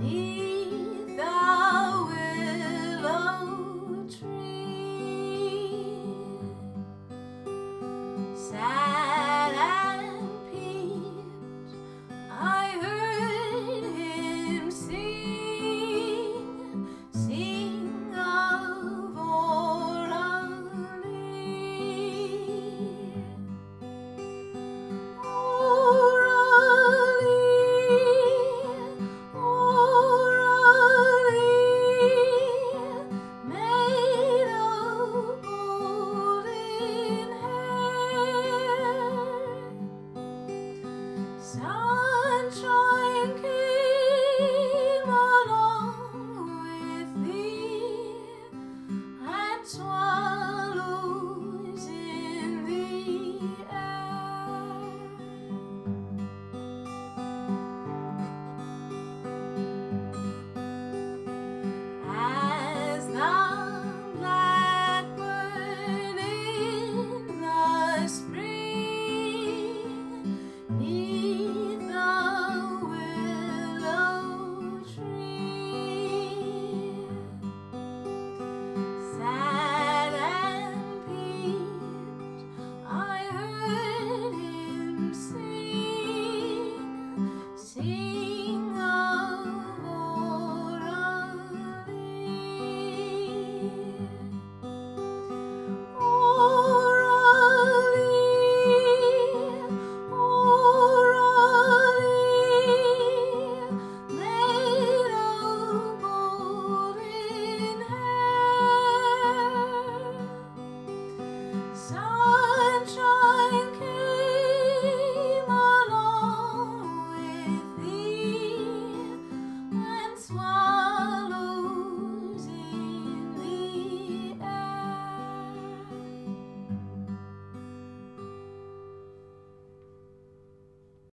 你 So